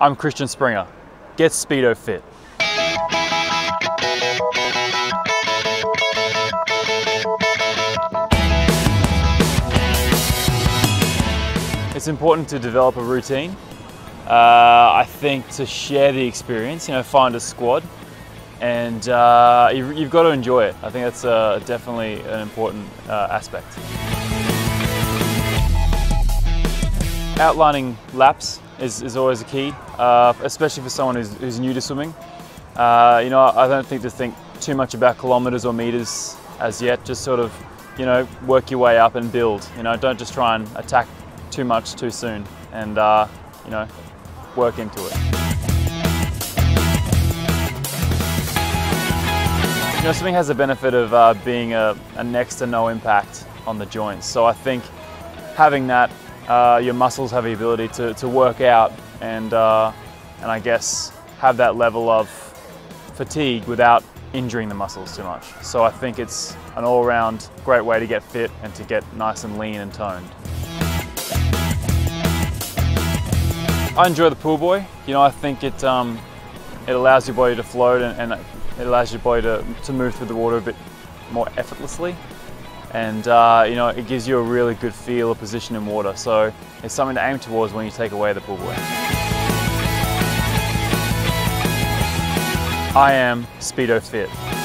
I'm Christian Sprenger. Get Speedo fit. It's important to develop a routine. Uh, I think to share the experience, you know, find a squad, and uh, you, have got to enjoy it. I think that's uh, definitely an important uh, aspect. Outlining laps is, is always a key, uh, especially for someone who's, who's new to swimming. Uh, you know, I don't think to think too much about kilometres or metres as yet. Just sort of, you know, work your way up and build. You know, don't just try and attack too much too soon and, uh, you know, work into it. You know, swimming has the benefit of uh, being a, a, next to no impact on the joints. So I think having that, uh, your muscles have the ability to, to work out and, uh, and I guess have that level of fatigue without injuring the muscles too much. So I think it's an all-round great way to get fit and to get nice and lean and toned. I enjoy the pool buoy. You know, I think it um, it allows your body to float and, and, it allows your body to, to move through the water a bit more effortlessly. And uh, you know, it gives you a really good feel of position in water. So it's something to aim towards when you take away the pool buoy. I am Speedo Fit.